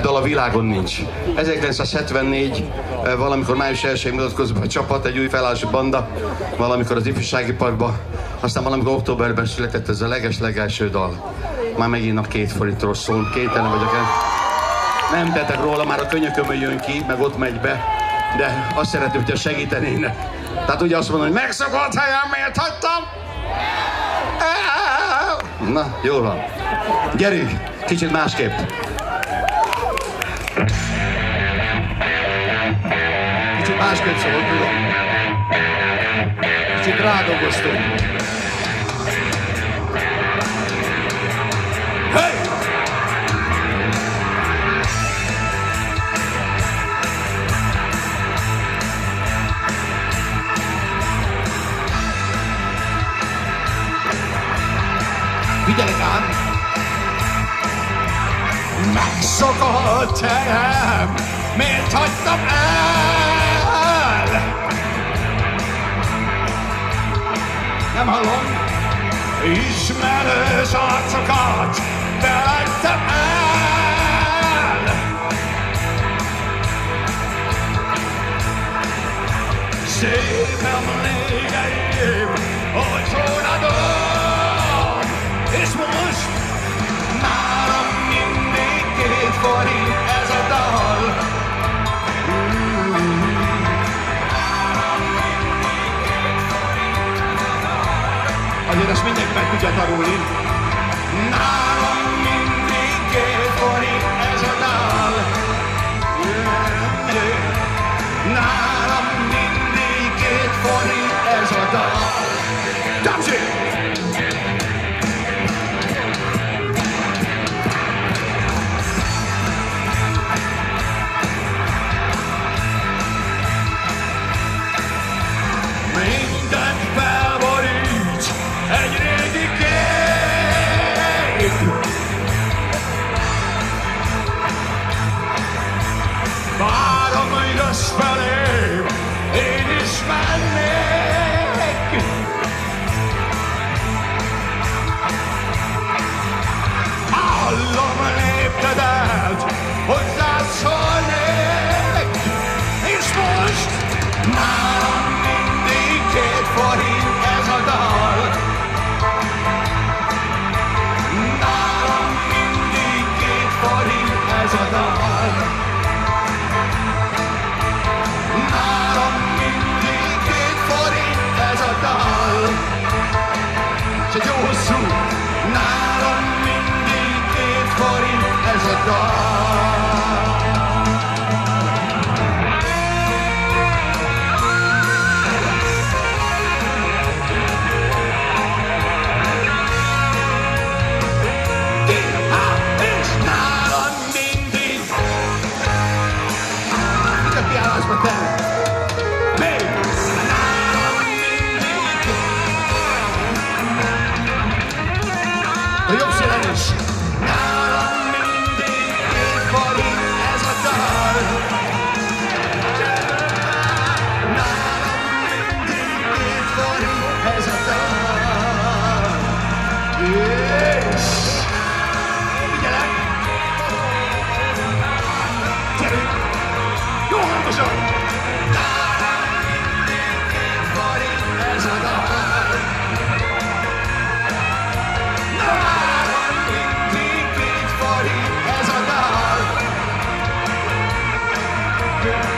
dal a világon nincs. 1974, eh, valamikor május 1 mutatkozott a csapat, egy új felállású banda, valamikor az ifjúsági parkba, aztán valamikor októberben született ez a leges-legelső dal. Már megint a két forintról szól, kételen vagyok el. Nem tettek róla, már a könyökömön jön ki, meg ott megy be, de azt szeretném, hogyha segítenének. Tehát ugye azt mondom, hogy megszokott helyen, miért hagytam? Na, jól van. Gyerünk, kicsit másképp. Másképp szól, tudom. Kicsit rádolgoztunk. Hey! Figyelek ám! Megszokott helyem, miért hagytam el? These manners I forgot that the man. Save Emily gave, oh, it's all This was my. Azért ezt mindenki meg tudja tanulni. Nálam mindig két forint ez a dal. Nálam mindig két forint ez a dal. Tapsi! Forint Yeah.